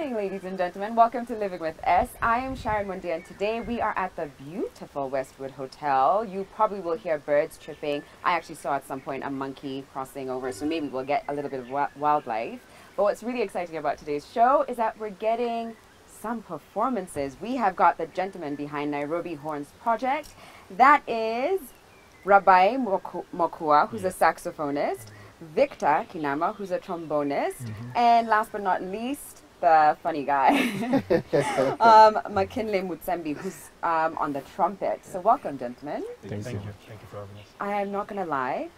morning, ladies and gentlemen. Welcome to Living with Ess. I am Sharon Mundia, and today we are at the beautiful Westwood Hotel. You probably will hear birds chirping. I actually saw at some point a monkey crossing over, so maybe we'll get a little bit of wildlife. But what's really exciting about today's show is that we're getting some performances. We have got the gentleman behind Nairobi Horns Project. That is Rabai Moku- Mokua, who's a saxophonist, Victor Kinama, who's a trombonist, mm-hmm. and last but not least, the funny guy, um, McKinley Mutsembi, who's um, on the trumpet. So welcome, gentlemen. Thank, Thank you. you. Thank you for having us. I am not gonna lie.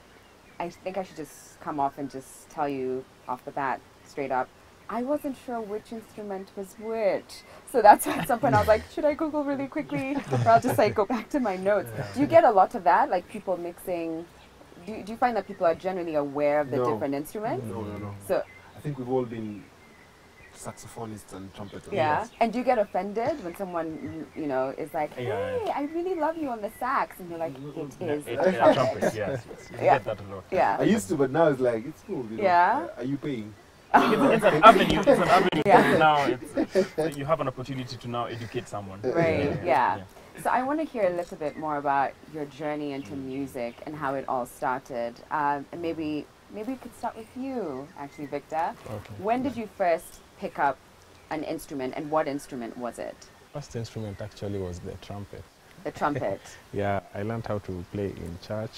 I think I should just come off and just tell you off the bat, straight up. I wasn't sure which instrument was which. So that's why at some point I was like, should I Google really quickly? Or I'll just like go back to my notes. Do you get a lot of that? Like people mixing do, do you find that people are generally aware of the No. different instruments? No, no, no. So I think we've all been saxophonists and trumpeters. yeah. And do you get offended when someone you know is like, Yeah. Hey, I really love you on the sax and you're like, it is It, a yeah, trumpet. trumpet, yes. yes. You Yeah. get that a lot. Yeah. I used to, but now it's like it's cool. You know? Yeah? Are you paying? It's, it's an avenue. It's an avenue. Yeah. Now it's, it's, you have an opportunity to now educate someone. Right, yeah. So I want to hear a little bit more about your journey into music and how it all started. Um, and maybe maybe we could start with you, actually, Victor. Okay. When did you first pick up an instrument, and what instrument was it? First instrument actually was the trumpet. The trumpet. Yeah, I learned how to play in church.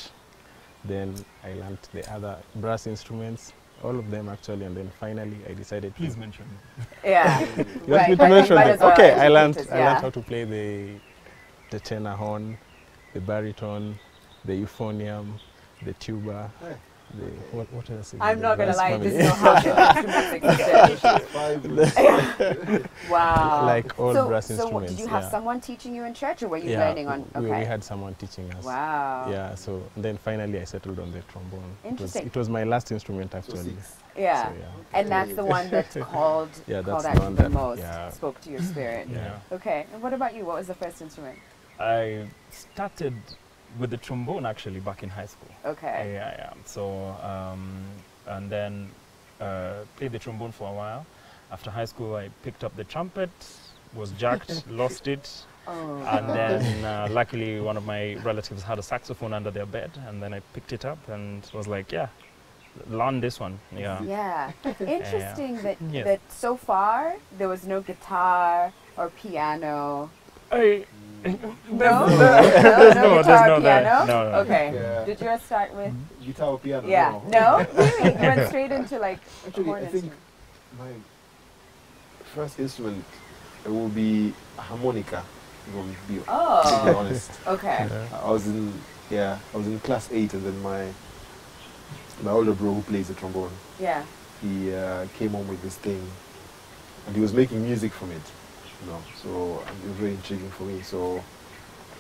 Then I learned the other brass instruments, all of them actually, and then finally I decided. Please to, mention. yeah. You want me to mention might them? well Okay, I learned. educate us, I learned how to play the the tenor horn, the baritone, the euphonium, the tuba. Hey. The, what, what else? is I'm in not gonna lie, family? this is how the instruments existed. Five. Wow. Like all so, brass so what, instruments. did you have yeah. someone teaching you in church, or were you yeah, learning on? we, Okay. we had someone teaching us. wow. Yeah, so then finally I settled on the trombone. It was, Interesting. it was my last instrument actually. six. Yeah. So, yeah. And that's the one that's called Yeah, called that's the actually one the most yeah. spoke to your spirit. Yeah. Okay. And what about you? What was the first instrument? I started with the trombone actually back in high school. Okay. Yeah, yeah. So, um, and then uh, played the trombone for a while. After high school, I picked up the trumpet, was jacked, lost it, Oh. and then uh, luckily one of my relatives had a saxophone under their bed, and then I picked it up and was like, yeah, learn this one. Yeah. Yeah. Interesting that Yes. that so far there was no guitar or piano. I, No, no, no, no, no, guitar there's or no that. No, no. Okay. Yeah. Did yours start with? Guitar or piano? Yeah. No. No. Really? You went straight into like Actually, horn I think my first instrument it will be harmonica. If I'm be, to be Oh. honest. Okay. I was in yeah, I was in class eight, and then my my older bro who plays the trombone, Yeah. he uh, came home with this thing, and he was making music from it, you know. So it was very intriguing for me. So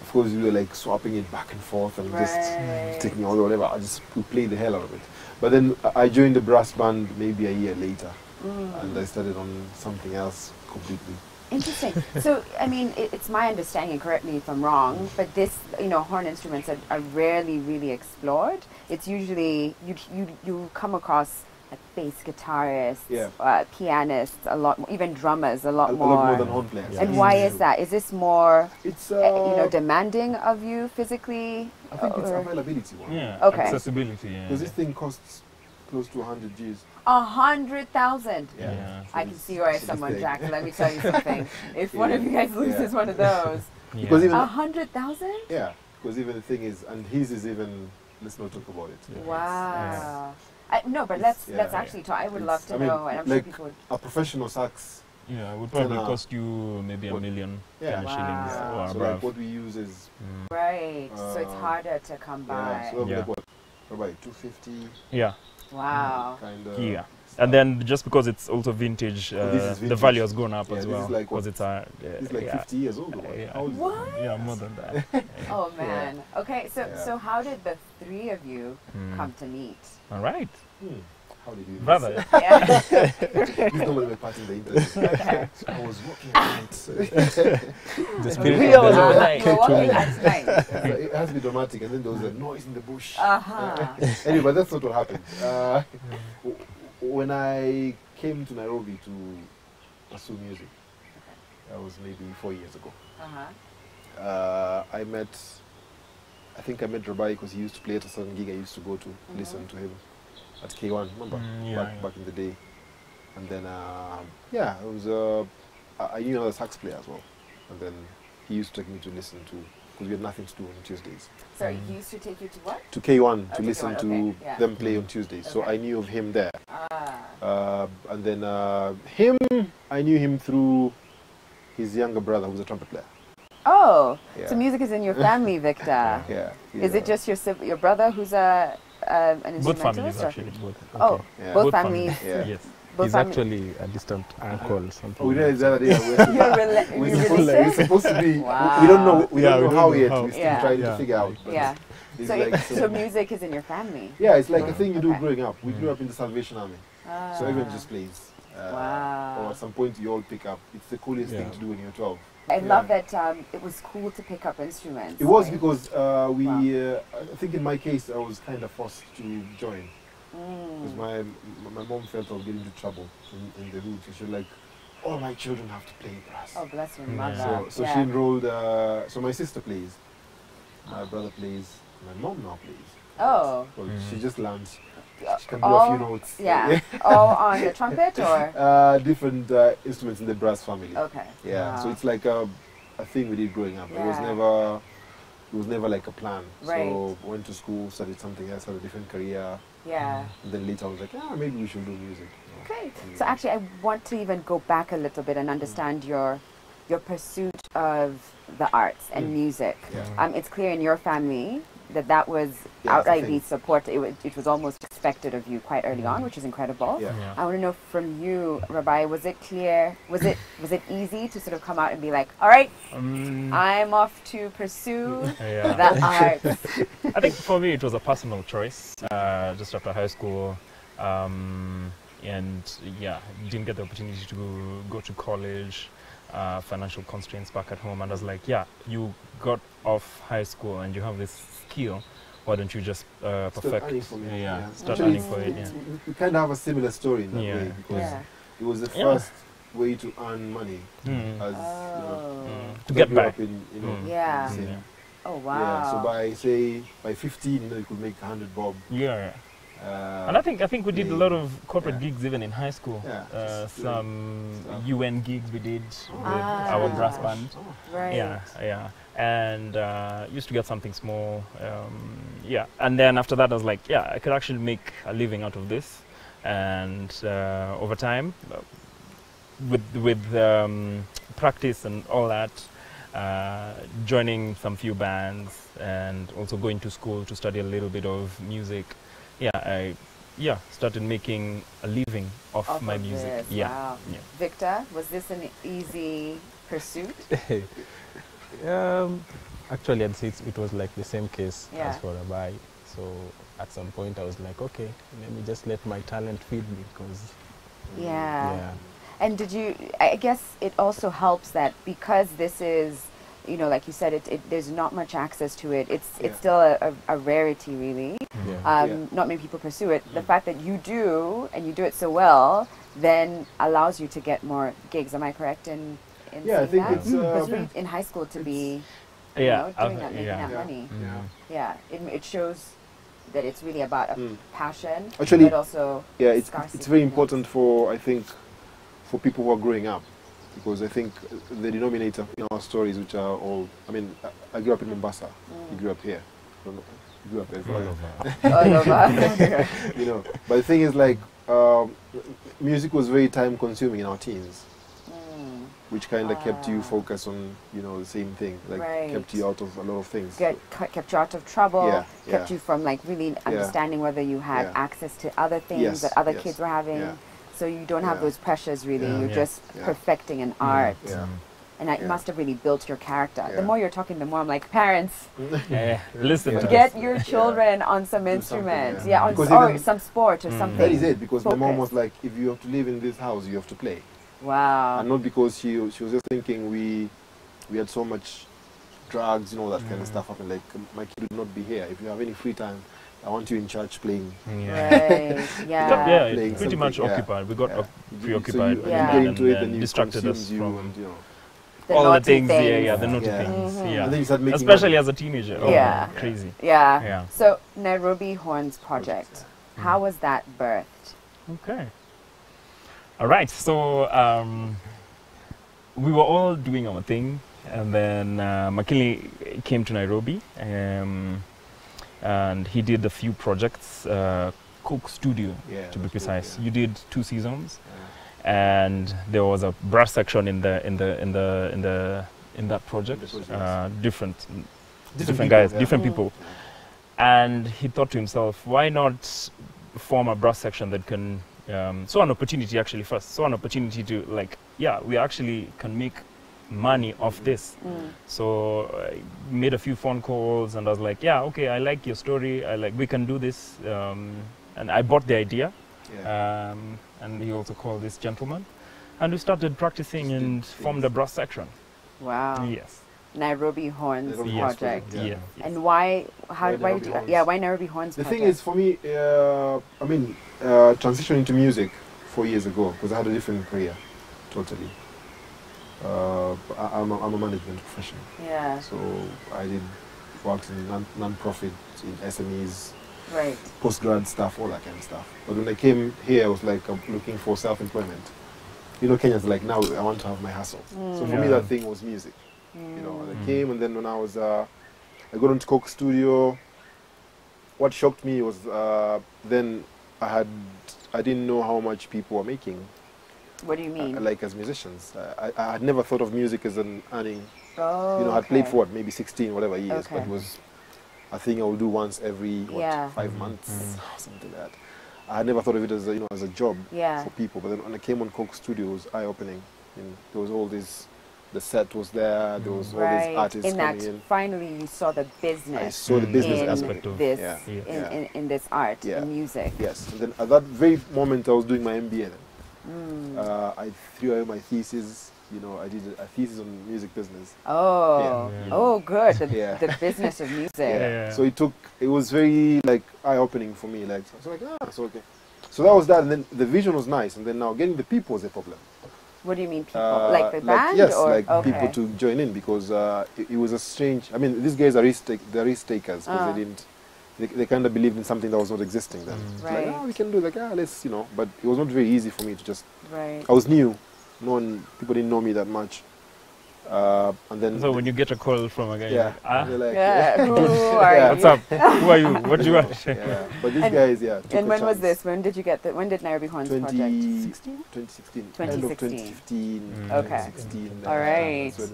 of course we were like swapping it back and forth and just taking all the whatever. I just would play the hell out of it. But then I- I joined the brass band maybe a year later, Mm. and I started on something else completely. Interesting. So, I mean, it, it's my understanding, correct me if I'm wrong, but this, you know, horn instruments are, are rarely really explored. It's usually, you, you, you come across like bass guitarists, Yeah. uh, pianists, a lot, even drummers, a lot A, a more. lot more than horn players. Yeah. and why is that? Is this more, It's uh, uh, you know, demanding of you physically? I think it's availability one. Yeah. Okay. Accessibility. Yeah. Because this thing costs close to 100 G's. A hundred thousand. Yeah. Yeah. I can see why someone Jack. Let me tell you something. If one of you guys loses Yeah. one of those, Because Yeah. even a hundred thousand? yeah, because even the thing is, and his is even. Let's not talk about it. Yeah. Wow. I, no, but let's yeah. let's actually talk. I would It's- love to I mean, know, and I'm like- sure people would. A professional sax. Yeah, it would probably Tenor. cost you maybe a million Yeah. kind of shillings Wow. or so above. like what we use is Mm. Right. so it's Uh, harder to come by. yeah, so Yeah. like what, about 250 Yeah, wow. kind of. yeah. And then just because it's also vintage, uh, Oh, this is the value has gone up Yeah, as well is like because it's a It's like yeah. 50 years old. or what? Yeah. How old? What? Yeah, more than that. Oh man. Okay. So Yeah. so how did the three of you Mm. come to meet? All right, Hmm. How did you brother. Yeah. He's not going to be part in the interview. okay. I was walking around. The spirit We of the have Lord a night. We're came to walking me. at night. it has to be dramatic, and then there was a noise in the bush. Uh huh. anyway, but that's not what happened. Uh, w- when I came to Nairobi to pursue music. That was maybe four years ago. Uh-huh. Uh, I met, I think I met Rabai because he used to play at a certain gig I used to go to, Mhm. listen to him at K1, remember? Mm, yeah, back, yeah. back in the day. And then, um, yeah, it was, uh, I I knew another sax player as well. And then he used to take me to listen to, because we had nothing to do on Tuesdays. Sorry, Mm. he used to take you to what? To K1 Oh, to to listen K1, to okay, yeah. them play on Tuesdays. So I knew of him there. Uh, and then uh, him, I knew him through his younger brother, who's a trumpet player. Oh, Yeah. so music is in your family, Victor. Yeah. Is he's, it uh, just your your brother who's a um, an Both instrumentalist? families or- actually. Both, Oh. Yeah. both Both families. Yeah. Yes. Both He's family- actually a distant uncle, something. Oh, we like realized that. the other day. You're, We're, we're, supposed, we're supposed to be. Wow. We don't know. We Yeah, don't we know don't how yet. how. We're still Yeah. trying Yeah. to figure out. Yeah. So, like it, so music is in your family. Yeah, it's like the Okay. thing you do growing up. We Mm. grew up in the Salvation Army, Ah. so everyone just plays. Uh, Wow. Or at some point you all pick up. It's the coolest thing to do when you're 12. I Yeah. love that um, it was cool to pick up instruments. It was right? because uh, we. Wow. Uh, I think in my case, I was kind of forced to join because Mm. my my mom felt I was getting into trouble in, in the hood. So she was like, "All my children have to play brass." Oh, bless your Mm. mother. So, so yeah. she enrolled. Uh, so my sister plays, my brother plays, my mom now plays. Oh, Well, Mm. she just learns. She can do a all- few notes. yeah. all on the trumpet or? uh, different uh, instruments in the brass family. Okay. Yeah. So it's like a, a thing we did growing up. It was never. It was never like a plan. Right. So went to school, studied something else, had a different career, Yeah. and then later I was like, ah, maybe we should do music. Okay. Mm. So actually, I want to even go back a little bit and understand your your pursuit of the arts and Mm. music. Yeah. Um, it's clear in your family that that was Yeah, it's a outrightly thing. supported. It, wa- it was almost expected of you quite early on, Mm. which is incredible. Yeah. Yeah. I want to know from you, Rabai, was it clear? Was it was it easy to sort of come out and be like, all right, Um, I'm off to pursue yeah. the arts? I think for me it was a personal choice. Uh, just after high school, um, and yeah, didn't get the opportunity to go to college. Uh, financial constraints back at home, and I was like, yeah, you got off high school and you have this skill. Why don't you just uh, perfect? earning from it, yeah, yeah. start Actually, earning for it. Yeah. we- We kind of have a similar story in that Yeah. way because yeah. it was the Yeah. first way to earn money Mm. as you know, Oh. Mm. To get back. up in, you know, Mm. Yeah. Yeah. Oh wow. Yeah, so by say by 15, you know, you could make 100 bob. Yeah. Uh, And I think I think we did a lot of corporate Yeah. gigs even in high school. Yeah, Uh, some stuff. UN gigs we did with Ah. our brass band. Oh, right. Yeah, yeah. And uh, used to get something small. Um, yeah. And then after that, I was like, yeah, I could actually make a living out of this. And uh, over time, uh, with with um, practice and all that, uh, joining some few bands and also going to school to study a little bit of music. Yeah, I yeah started making a living off, Off my of music. this, Yeah. Wow. yeah. Victor, was this an easy pursuit? um, actually, I'd say it's, it was like the same case Yeah. as for Rabai. So at some point, I was like, okay, let me just let my talent feed me because Yeah. yeah, And did you? I guess it also helps that because this is, you know, like you said, it, it there's not much access to it. It's Yeah. it's still a, a, a rarity, really. yeah. Um, Yeah. Not many people pursue it. The Mm. fact that you do and you do it so well, then allows you to get more gigs. Am I correct in? in Yeah, I think that? it's, Because uh, really in high school to be, Yeah. know, doing I've- that, making yeah. that Yeah. money. Yeah, it, it shows that it's really about a Mm. passion, Actually, but also Yeah, it's, Scarcity, it's very yeah. important for, I think, for people who are growing up. Because I think the denominator in our stories, which are all, I mean, I, I grew up in Mombasa. You mm, grew up here. I don't know, You grew up all everywhere. over. all over. you know, but the thing is, like, um, music was very time consuming in our teens, Mm. which kind of kept you Ah. focused on, you know, the same thing. Like, Right. kept you out of a lot of things. Get, kept you out of trouble, Yeah, kept yeah. you from like really understanding whether you had Yeah. access to other things Yes, that other yes, kids were having. Yeah. So you don't have those pressures really. Yeah. You're Yeah. just Yeah. perfecting an art. Yeah. Mm. And that Yeah. must have really built your character. The more you're talking, the more I'm like, parents, Yeah, listen Yeah. get your children on some Do something, instruments. yeah. Yeah, on Because or some sport or Mm. something. That is it, because my mom was like, if you have to live in this house, you have to play. Wow. and not because she she was just thinking we we had so much drugs, you know, that kind of Mm. stuff happened. Like my kid would not be here. If you have any free time, I want you in charge playing. Yeah. Right. Yeah. yeah, Playing pretty much yeah. occupied. We got Yeah. preoccupied So you, Yeah. and you get and into it then and you distracted us you from and, you know. The all the naughty things. Yeah, things. yeah, the naughty Yeah. things. Yeah. And then you start making Especially as a teenager. Oh, Yeah. Crazy. Yeah. Yeah. So Nairobi Horns Project. How was that birthed? Okay. All right. So um, we were all doing our thing, and then uh, McKinley came to Nairobi, um, and he did a few projects. Uh, Coke Studio, Yeah, to be good, precise. yeah. You did two seasons, Yeah. and there was a brass section in the in the in the in the in that project. Uh, different different, people, guys, yeah. different Mm. people, and he thought to himself, why not form a brass section that can um, saw an opportunity actually first saw an opportunity to like yeah we actually can make money off this Mm. so I made a few phone calls and I was like yeah okay I like your story I like we can do this um, and I bought the idea Yeah. um, and he also called this gentleman and we started practicing Just and formed a brass section Wow. yes Nairobi Horns Nairobi Yes, Project. yeah, Yeah. yes. And why? How? Why Why? Nairobi did, Horns? yeah. Why Nairobi Horns? The Project? thing is, for me, uh, I mean, uh, transitioning to music four years ago because I had a different career, totally. Uh, I, I'm, a, I'm a management professional, Yeah. so I did works in non non-profit, in SMEs, Right. post-grad stuff, all that kind of stuff. But when I came here, I was like I'm looking for self-employment. You know, Kenyans like now I want to have my hustle. So for me, that thing was music. You know, and Mm. I came and then when I was, uh, I got into Coke Studio. What shocked me was uh, then I had, I didn't know how much people were making, What do you uh, mean? like as musicians. I, I, I had never thought of music as an earning. oh. you know, I'd played for what, maybe 16, whatever years, but Okay. it was a thing I would do once every what, Yeah. five Mhm. months, Mhm. something like that. I had never thought of it as a, you know as a job Yeah. for people. But then when I came on Coke Studios, it was eye opening. You know, there was all this, the set was there. There was all these Right. artists In that, coming in. finally, you saw the business. I business saw the Mm. business in aspect. of- this, Yeah. Yeah. In, in, in this art, Yeah. in music. Yes, and then at that very moment, I was doing my MBA. Then Mm. uh, I threw away my thesis. You know, I did a, a thesis on music business. oh. Yeah. Oh, good. The, Yeah. the business of music. Yeah. So it took. It was very like eye opening for me. Like so, like ah, so okay. So that was that, and then the vision was nice, and then now getting the people was a problem. What do you mean, people? Uh, like the band? yes, or? like okay. people to join in because uh, it, it was a strange. I mean, these guys are risk take, they're risk takers because Ah. they didn't. They, they kind of believed in something that was not existing then. Mm. Right. Like, ah, we can do like ah, let's you know. But it was not very easy for me to just. Right. I was new. No one, people didn't know me that much. Uh, and then So when you get a call from a guy, yeah, like, ah, they're like, Yeah. Who are Yeah. you? what's up? Who are you? What do you want? yeah. But these And- guys, yeah. took And a when was this? When did you get the? When did Nairobi Horns 20, Project? 2016. End of 2016. 2015. Mm. Okay. 2016. All right. We.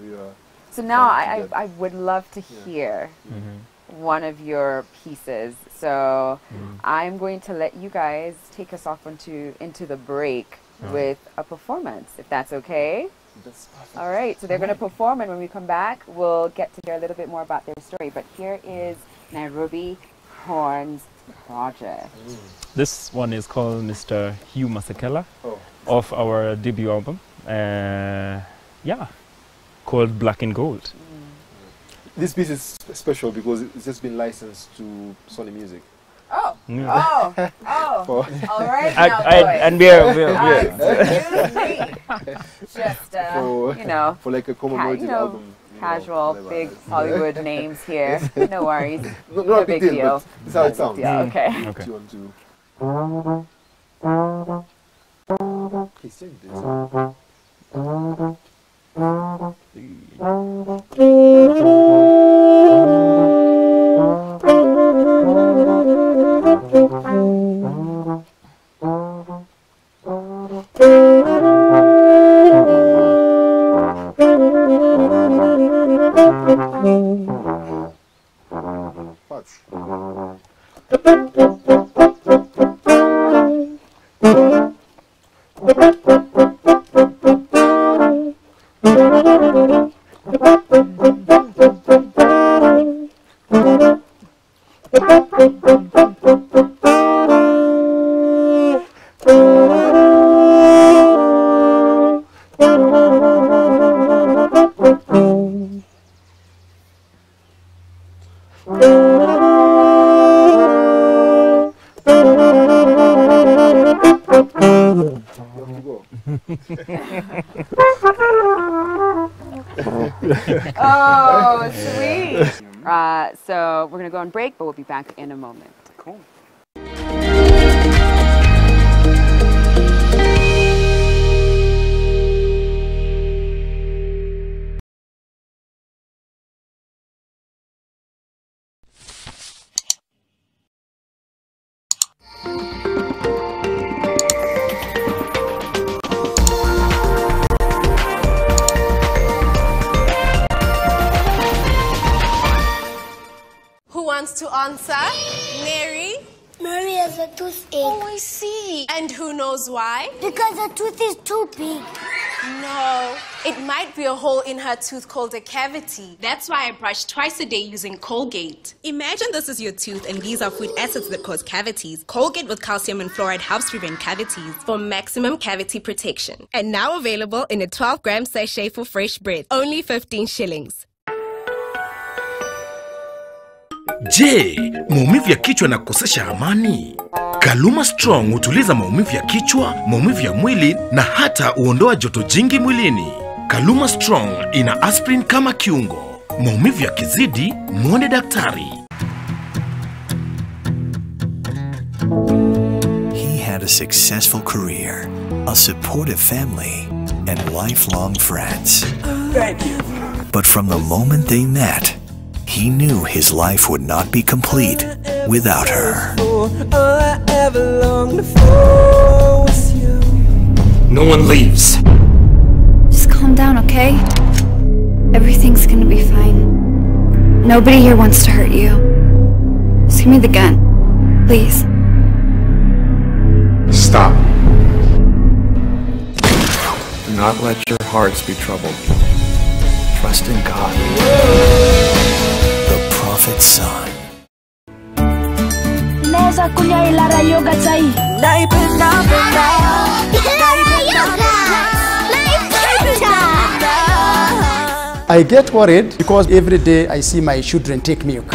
So now Yeah, I, I. I would love to Yeah. hear Mhm. One of your pieces. So Mm. I'm going to let you guys take us off into into the break Alright. with a performance, if that's okay. That's perfect. All right. So they're going to perform, and when we come back, we'll get to hear a little bit more about their story. But here is Nairobi Horns Project. Mm. This one is called Mr. Hugh Masekela Oh, of our debut album. Uh, yeah, called Black and Gold. This piece is special because it's just been licensed to Sony Music. Oh, Yeah. oh, oh. For All right, now, I, boys. and we're, we're, Uh, we're. Just, uh, For- you know, for like a commemorative know, album. you know, casual, whatever. big Hollywood names here. No worries. No, No not a big big deal, deal. it's how it sounds. big deal. Okay. okay. Do you want to? Please change this. Three. See. And who knows why? Because her tooth is too big. No, it might be a hole in her tooth called a cavity. That's why I brush twice a day using Colgate. Imagine this is your tooth and these are food acids that cause cavities. Colgate with calcium and fluoride helps prevent cavities for maximum cavity protection. And now available in a 12 gram sachet for fresh breath. Only 15 shillings. Je, maumivu ya kichwa na kukosesha amani? Kaluma Strong hutuliza maumivu ya kichwa, maumivu ya mwili na hata huondoa joto jingi mwilini. Kaluma Strong ina aspirin kama kiungo. Maumivu yakizidi, mwone daktari. He had a successful career, a supportive family, and lifelong friends. Thank you. But from the moment they met, he knew his life would not be complete without her. No one leaves. Just calm down, okay? Everything's gonna be fine. Nobody here wants to hurt you. Just give me the gun. Please. Stop. Do not let your hearts be troubled. Trust in God. The son. Naweza kunywa ilara yoga chai. Naipenda penda. I get worried because every day I see my children take milk.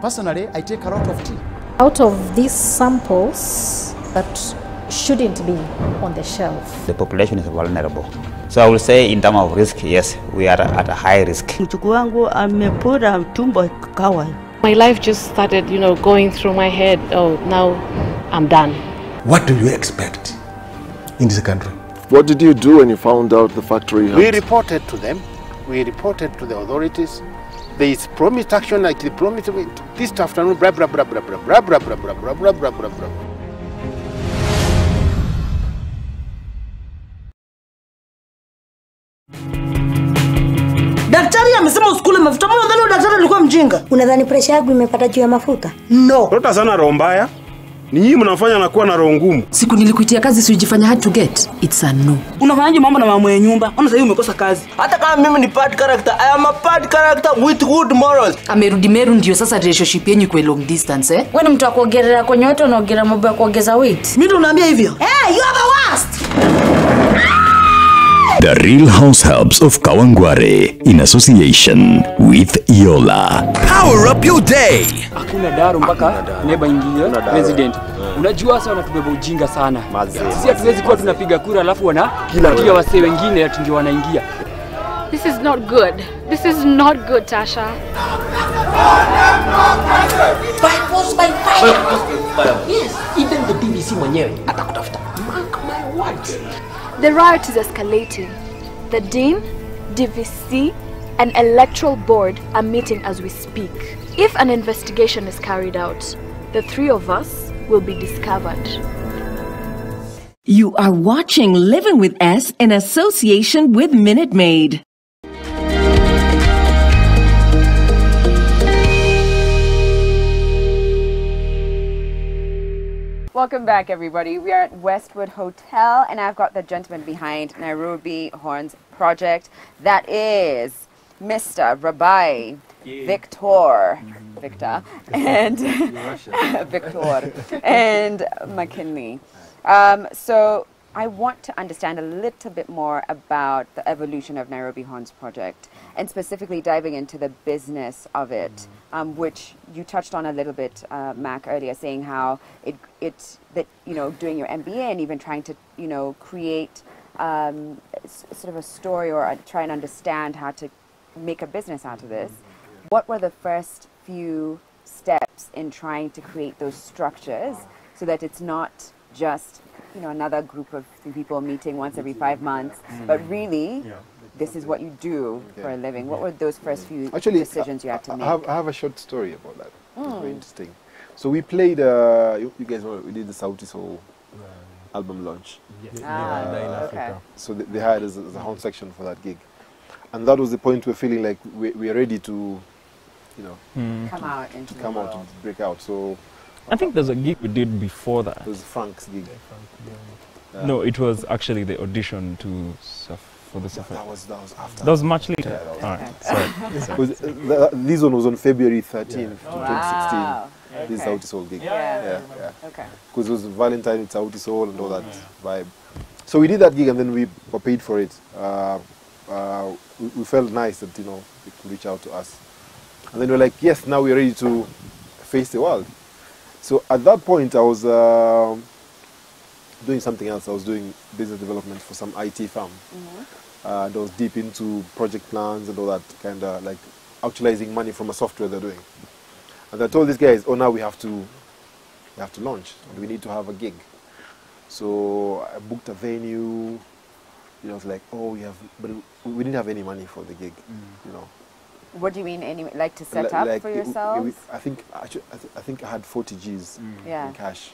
Personally, I take a lot of tea. Out of these samples that shouldn't be on the shelf, The population is vulnerable. So I will say in terms of risk, yes, we are at a high risk. Mchuku wangu amepura tumbo kawa. My life just started, you know, going through my head. Oh, now I'm done. What do you expect in this country? What did you do when you found out the factory We had reported to them. We reported to the authorities. There is promised action like the promised this afternoon. Blah blah blah blah blah blah blah blah blah blah blah blah blah blah. Mjinga? Unadhani presha yangu imepata juu ya mafuta? No. Rota sana roho mbaya. Ni nyinyi mnafanya nakuwa na roho ngumu. siku nilikuitia kazi sijifanya hard to get it's a no Unafanyaje mambo na mama ya nyumba? Ona sasa umekosa kazi. Hata kama mimi ni bad character, I am a bad character with good morals. amerudi meru ndio sasa relationship yenyu kwa long distance eh Wewe ni mtu wa kuogelea kwenye watu unaogelea mambo ya kuongeza weight. Mimi ndo naambia hivyo. Hey, you are the worst. The Real House Helps of Kawangware in association with Yola. Power up your day. hakuna daro mpaka neba ingie president unajua sasa wanatubeba ujinga sana sisi hatuwezi kuwa tunapiga kura alafu wana kila wasee wengine ati ndio wanaingia This is not good. This is not good, Tasha. By force, by fire. Yes, even the BBC mwenyewe atakutafuta. Mark my words. The riot is escalating. The Dean, DVC, and Electoral Board are meeting as we speak. If an investigation is carried out, the three of us will be discovered. You are watching Living with Ess in association with Minute Maid. Welcome back, everybody. We are at Westwood Hotel, and I've got the gentleman behind Nairobi Horns Project. That is Mr. Rabai Victor, Victor, and Victor, and McKinley. Um, so I want to understand a little bit more about the evolution of Nairobi Horns project and specifically diving into the business of it, um, which you touched on a little bit, uh, Mac, earlier, saying how it, it, that, you know, doing your MBA and even trying to, you know, create um, s- sort of a story or uh, try and understand how to make a business out of this. What were the first few steps in trying to create those structures so that it's not just you know another group of three people meeting once every five months, but really this is what you do for a living. What were those first few Actually, decisions you had to make? I have, I have a short story about that. It's Mm. very interesting. So we played. Uh, you, you guys know we did the Sauti Sol album launch. Ah, Yeah, in Africa. okay. So they, they hired us as a horn section for that gig, and that was the point we're feeling like we, we are ready to, you know, Mm. Come out into to come out and break out. So I think there's a gig we did before that. it was Frank's gig. Yeah. No, it was actually the audition to Saf- for the Safari. That was that was after. That was much later. Yeah, was Alright, after. sorry. Was, uh, this one was on February 13th, Wow. 2016. This Okay. Sauti Sol gig. Yeah. yeah, yeah. Okay. Because it was Valentine with Sauti Sol and all that vibe. So we did that gig and then we were paid for it. Uh, uh, we, we felt nice that you know they could reach out to us, and then we are like, yes, now we're ready to face the world. So at that point, I was um doing something else. I was doing business development for some IT firm. Uh, and I was deep into project plans and all that kind of like actualizing money from a software they're doing. And I told these guys, oh, now we have to, we have to launch. And we need to have a gig. So I booked a venue. You know, it's like, oh, we have, but we we didn't have any money for the gig. You know, What do you mean? Any like to set Li- up like, for it- it- yourselves? I think actually, I, th- I think I had 40 G's Yeah. in cash.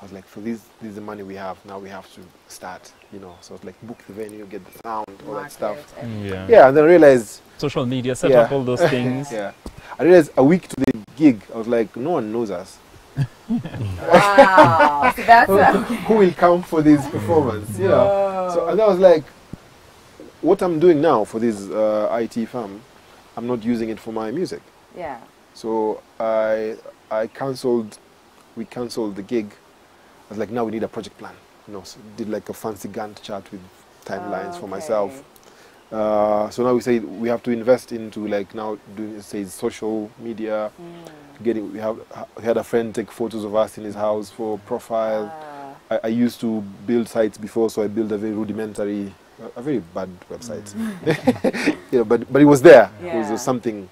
I was like, so this, this is the money we have. Now we have to start. You know, so it's like book the venue, get the sound, all that stuff. Market, everything. Yeah. Yeah, and then I realized Social media, set up all those things. yeah, I realized a week to the gig, I was like, no one knows us. Wow. So that's who, who will come for this performance? You know. So and I was like, what I'm doing now for this uh, IT firm, I'm not using it for my music. Yeah. So I I cancelled, we cancelled the gig. I was like, now we need a project plan. You know, so did like a fancy Gantt chart with timelines for myself. Uh, so now we say we have to invest into like now doing say social media. Getting we have we had a friend take photos of us in his house for profile. I, I used to build sites before, so I built a very rudimentary, a, a very bad website. you know, but but it was there. It was, Yeah. uh, something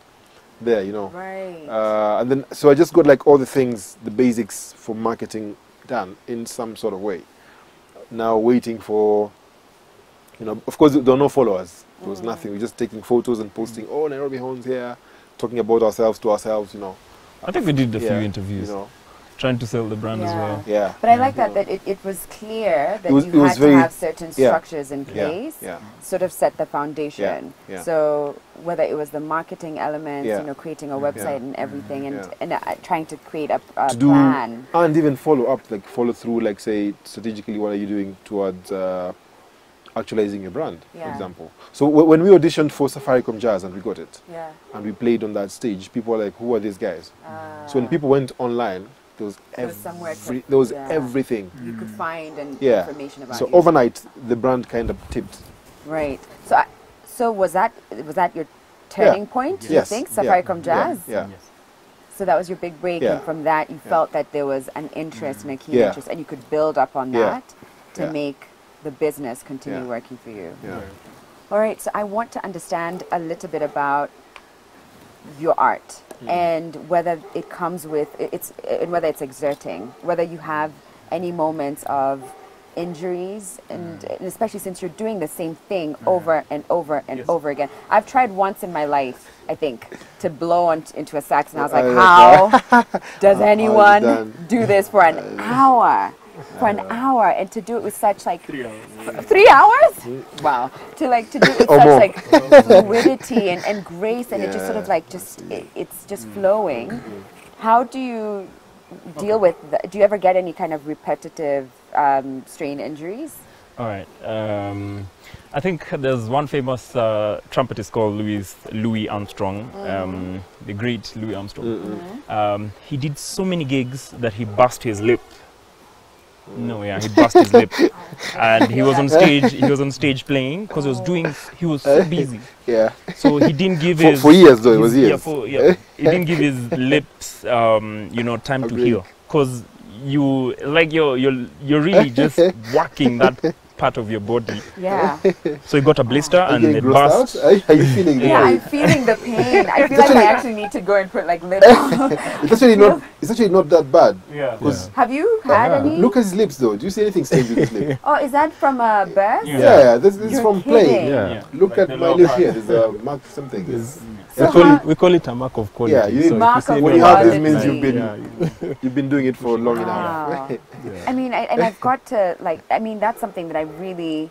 there, you know. Right. Uh, and then so I just got like all the things, the basics for marketing done in some sort of way. Now waiting for, you know, of course there were no followers. There was nothing. We were just taking photos and posting. Oh, Nairobi Horns here, talking about ourselves to ourselves. You know. I think we did a few interviews. You know. Trying to sell the brand as well. Yeah. But I like that that it, it was clear that It was- you it was had very- to have certain yeah. structures in Yeah, place, yeah. sort of set the foundation. yeah. So whether it was the marketing elements, Yeah. you know, creating a Yeah. website and everything, and, Yeah. and uh, trying to create a, a to do plan. and even follow up, like follow through, like say strategically, what are you doing towards uh, actualizing your brand, for example. So w- when we auditioned for Safaricom Jazz and we got it, Yeah. and we played on that stage, people were like, "Who are these guys?" Ah. so when people went online, there was There was somewhere to- every, there was yeah. everything. You could mm. find and Yeah. information about so you. overnight, the brand kind of tipped. Right. So, I, so was that was that your turning point? Do Yes. you think Yeah. Safaricom Yeah. Jazz? Yeah. So that was your big break, Yeah. and from that you Yeah. felt that there was an interest and a keen Yeah. interest, and you could build up on Yeah. that to Yeah. make the business continue Yeah. working for you. Yeah. All right. So I want to understand a little bit about your art Mm. and whether it comes with it's and whether it's exerting, whether you have any moments of injuries and, Mm. and especially since you're doing the same thing over and over and over again. I've tried once in my life, I think, to blow on into a sax and I was like, Uh, how does how- how is it anyone do this for an hour? For an hour and to do it with such like three hours. Three hours? Wow. To like to do it with such more. like fluidity and, and grace and it just sort of like just it, it's just flowing. How do you deal with the, do you ever get any kind of repetitive um, strain injuries? All right. Um, I think there's one famous uh, trumpetist called Louis Louis Armstrong, um, the great Louis Armstrong. Um, he did so many gigs that he bust his lip. No, yeah, he bust his lip, and he was on stage. He was on stage playing because he was doing. He was so busy. Yeah. So he didn't give For- his for years, though, it was his- Yeah, years. for, yeah. he didn't give his lips, um, you know, time to Agreed. heal because you like you're you're you're really just working that part of your body. Yeah. So you got a blister and it burst. out? Are you- are you feeling the Yeah, pain? I'm feeling the pain. I feel like I actually need to go and put like lip. It's actually not. It's actually not that bad. Yeah. 'Cause- Have you uh-huh. had any? Look at his lips, though. Do you see anything stained with his lip? Oh, is that from a birth? Yeah, yeah, this, this is from kidding. playing. Yeah. Look Like at my lower lip here. There's a mark something. It's- We call, it, we call it a mark of quality. Yeah, you so Mark say of when you have this means you've been Yeah. you've been doing it for a long Wow. enough. I mean, I, and I've got to like. I mean, that's something that I really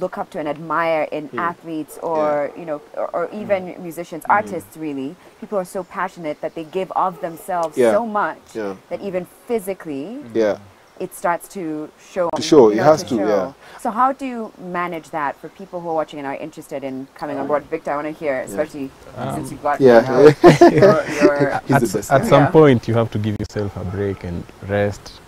look up to and admire in Hmm. athletes or you know or, or even musicians Hmm. artists really people are so passionate that they give of themselves Yeah. so much Yeah. that even physically Yeah. It starts to show To show, you it has to, show. yeah. so how do you manage that for people who are watching and are interested in coming on board um, victor i want to hear especially um, since you've got Yeah. you your, your at, at some Yeah. point, you have to give yourself a break and rest,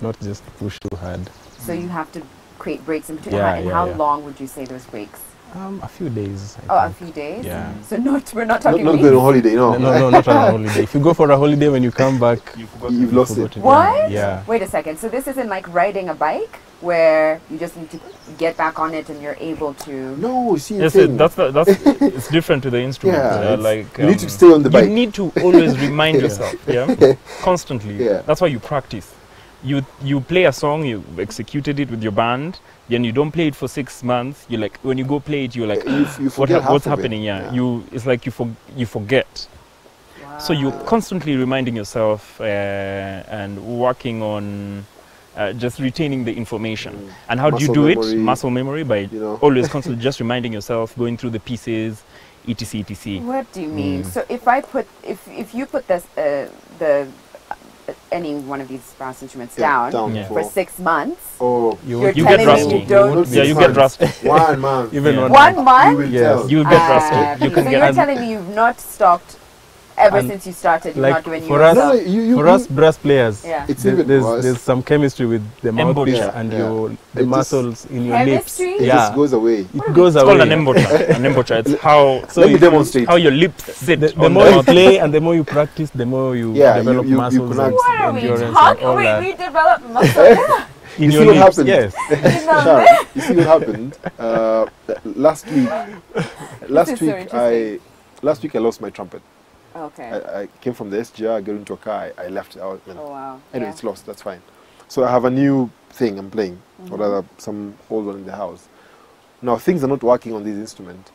not just push too hard. so you have to create breaks in between Yeah, and yeah, how yeah. long would you say those breaks Um, a few days. I oh a few days Yeah. so not we're not Not, talking not weeks? going on holiday, no. No, no, not on a holiday. If you go for a holiday, when you come back, You've lost it. forgotten. What? Yeah. Wait a second. So this isn't like riding a bike where you just need to get back on it and you're able to. No, see, Yes, it, that's the, that's it's different to the instrument. Yeah, uh, it's- like you need to um, stay on the bike. You need to always remind Yeah. yourself, yeah, constantly. Yeah. That's why you practice. You you play a song, you executed it with your band, then you don't play it for six months. You like when you go play it, you're like, You- you what forget hap- what's half of it. happening? Yeah. Yeah. you it's like you for, you forget. So you're constantly reminding yourself uh, and working on uh, just retaining the information. And how do you do memory, it? Muscle memory by you know. always constantly just reminding yourself, going through the pieces, etc. etc. What do you mean? Mm. So if I put if if you put this uh, the any one of these brass instruments Yeah, down, down Yeah. for for- six months, Oh, You you're won't- You telling get me rusty. you don't. Yeah, you get rusty. One month. Even Yeah. one. One month. month? We will Yes. tell. You get Ah, rusty. You so can you're get telling me you've not stopped ever And since you started. You've like not given for you us- No, no, you, you, For you- us brass players, Yeah. It's there- there's, worse. there's some chemistry with the mouthpiece Embouchure. and Yeah. your the It just- muscles in your lips. Chemistry? it Yeah, just goes away. it goes It's away. called an embouchure. an embouchure. It's how So Let me demonstrate. how your lips sit. the, the on more you play and the more you practice, the more you Yeah, develop you- you muscles connect. and we endurance and talking? all Wait, that. we developed muscle. in You see what lips. happened? Yes. Sharon, you see what happened? Uh, last week, last is so week I, last week I lost my trumpet. Okay. I, I came from the SGR, I got into a car, I, I left it out. and oh wow. Anyway, yeah. it's lost. That's fine. So I have a new thing I'm playing, Mm-hmm. or rather, some old one in the house. Now things are not working on this instrument.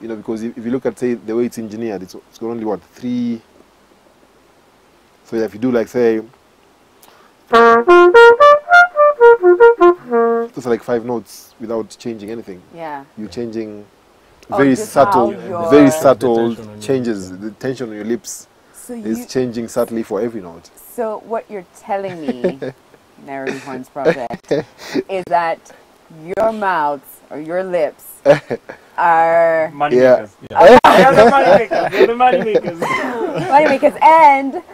You know, because if, if you look at say the way it's engineered, it's, it's got only what three. So if you do like say, those are like five notes without changing anything. Yeah. You're changing Oh, very subtle, very subtle tension on your changes. The tension on your lips So is you. changing subtly for every note. So what you're telling me, Nairobi Horns Project, is that your mouths or your lips are Money Yeah. makers. They're the money makers. They're the money makers. money makers and like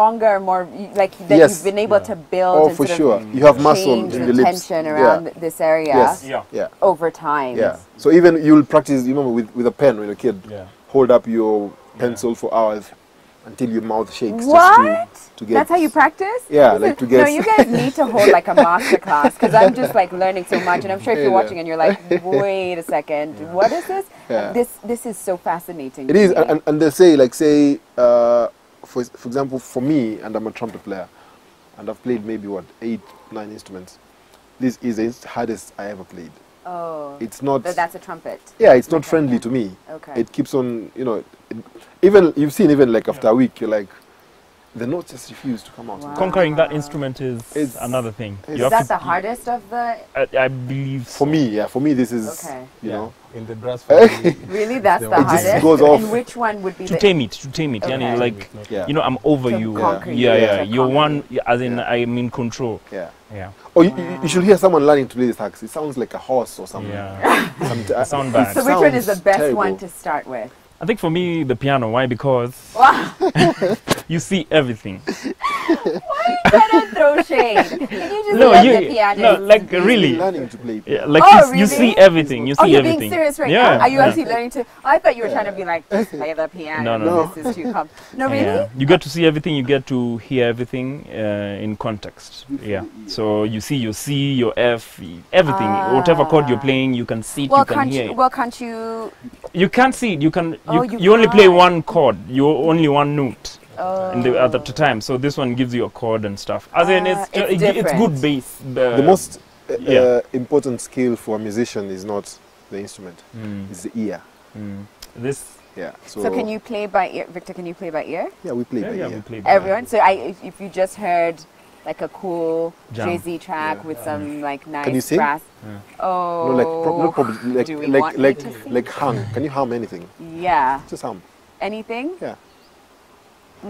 stronger, more like that Yes. you've been able to build. Oh, and for sort sure. Of You have muscle change in the your lips. tension Yeah. around this area Yes. Yeah. Yeah. over time. Yeah. So even you'll practice, you know, with, with a pen when you're a kid. Yeah. Hold up your pencil for hours until your mouth shakes. What? Just to, to get. That's how you practice? Yeah, This like is- to get- No, you guys need to hold like a master class because I'm just like learning so much, and I'm sure if you're Yeah. watching and you're like, wait a second, what is this? Yeah. This this is so fascinating. It to is, me. and, and- and they say, like, say, uh, for for example, for me, and I'm a trumpet player, and I've played maybe what eight, nine instruments. This is the hardest I ever played. Oh. It's not. But that's a trumpet. Yeah, it's not friendly to me. Okay. It keeps on, you know, it, even you've seen even like after a week, you're like, the notes just refuse to come out. Conquering that instrument is It's- another thing. it's- Is that the hardest of the? I, I believe For me, yeah, for me, this is, Okay. you Yeah. know, In the brass family. Really, that's the, It just hardest. goes off. And which one would be to the? tame it, to tame it. Okay. Yani, like, Yeah. you know, I'm over To you. conquer yeah, yeah. You're one, as in I'm in control. yeah. Yeah. Or you, you, you should hear someone learning to play the sax. It sounds like a horse or something. Yeah. Some, uh, It sound bad. So which one is the best terrible. one to start with? I think for me, the piano. Why? Because you see everything. trying to throw shade. Can you just no, let you, the pianist? no, like really. learning to play. Yeah, like Oh, you, you see everything. You see oh, you're everything. being serious right yeah, now? Are you yeah. actually learning to? I thought you were trying to be like, just play the piano. No, no, This is too com- No, really? Yeah. You get to see everything. You get to hear everything uh, in context. Yeah. So you see your C, your F, everything. Whatever chord you're playing, you can see it. Well, you can can't hear you? it. Well, can't you? You can't see it. You can. You, Oh, you you only play one chord. You only one note. In the Oh. at the time, so this one gives you a chord and stuff. As in, Ah, it's it's it- it's good different. bass. the most uh, yeah. uh, important skill for a musician is not the instrument, Mm. it's the ear. This. Yeah. So, So, can you play by ear, Victor? Can you play by ear? Yeah, we play Yeah, by yeah, ear. we play by Everyone. So, I if, if you just heard like a cool Jam. Jay Z track with some like nice Can you sing? brass. Yeah. Oh. No, like pro- no, probably like Do we like want me like like hum. Can you hum anything? Yeah. Just hum. Anything? Yeah. Mm, mm, mm, mm, What?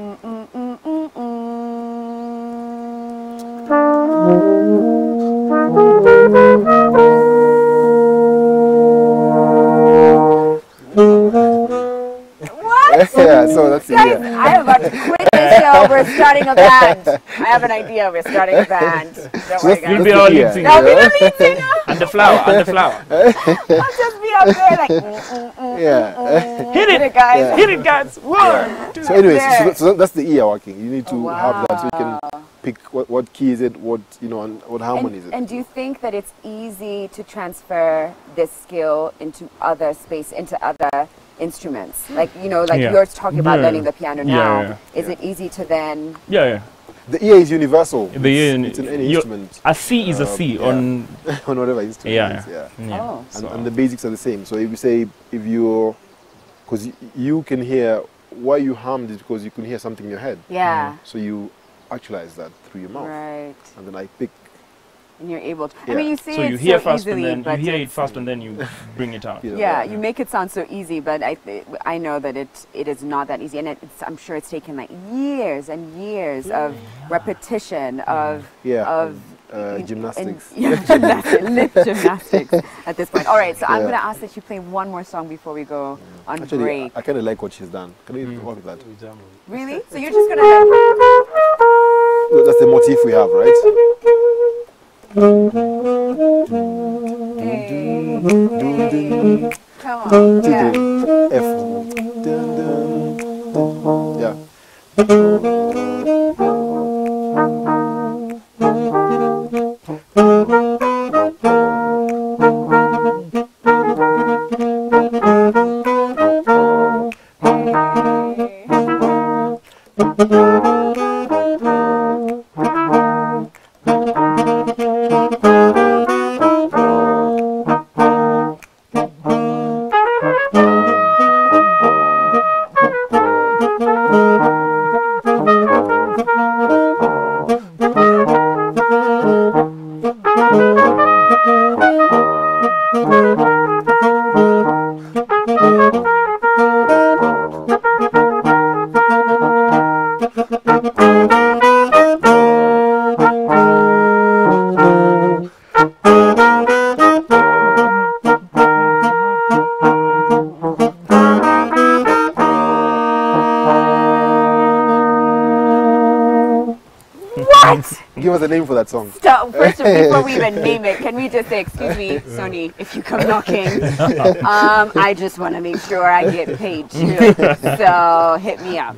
yeah. So that's Guys, it. Yeah. I am about to quit this show. We're starting a band. I have an idea. We're starting a band. Don't worry, guys. You'll be our lead singer. I'll be the lead singer. And the flower, and the flower. I'll just be up there like. mm, mm, mm, Yeah. Hit it, guys. Yeah. Hit it, guys. One, two. So anyways, so, there. that- so that's the ear working. You need to Oh, have that so you can pick what, what key is it, what you know, and what harmony is it. and do you think that it's easy to transfer this skill into other space, into other instruments? Like, you know, like Yeah. you're talking about Yeah. learning the piano now. yeah, Is it easy to then... Yeah, yeah. The ear is universal. The ear, it's, it's in any you- instrument. A C is a Um, C yeah. on. on whatever instrument. Yeah, it is, yeah. yeah. Yeah. Oh. And, So- and the basics are the same. So if you say if you're, because you can hear why you hummed is because you can hear something in your head. Yeah. So you actualize that through your mouth. Right. And then I pick. And you're able to... I mean, you say So it you hear so first easily, and then you hear it it's- first and then you bring it out. Yeah, you make it sound so easy, but I th- I know that it it is not that easy, and it, it's, I'm sure it's taken like years and years of repetition of Yeah. of uh, in- gymnastics. in- yeah, gymnastics, lip gymnastics at this point. All right, so I'm gonna ask that you play one more song before we go on Actually, break. I, kind of like what she's done. Can we work with that? Really? So you're just gonna? Well, That's the motif we have, right? Come on, yeah. F. Yeah. That song. Stop. First, of- before we even name it, can we just say, "Excuse me, Sony, if you come knocking, um, I just want to make sure I get paid too. So hit me up."